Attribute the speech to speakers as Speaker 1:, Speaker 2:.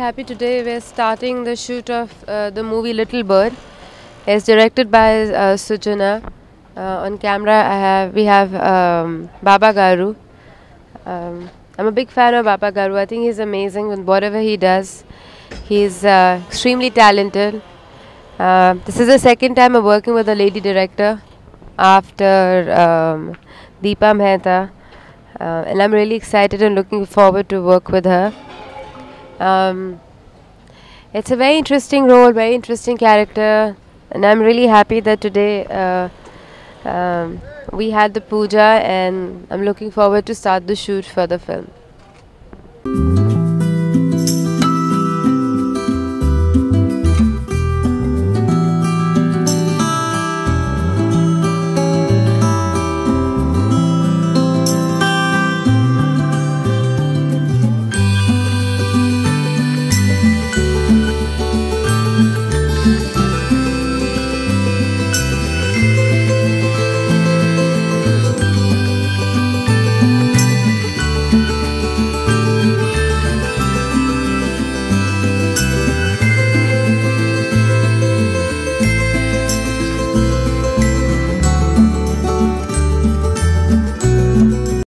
Speaker 1: happy today. We're starting the shoot of uh, the movie Little Bird. It's directed by uh, Sujana. Uh, on camera, I have we have um, Baba Garu. Um, I'm a big fan of Baba Garu. I think he's amazing with whatever he does. He's uh, extremely talented. Uh, this is the second time I'm working with a lady director after um, Deepa Mehta, uh, and I'm really excited and looking forward to work with her. Um, it's a very interesting role, very interesting character, and I'm really happy that today uh, um, we had the puja, and I'm looking forward to start the shoot for the film.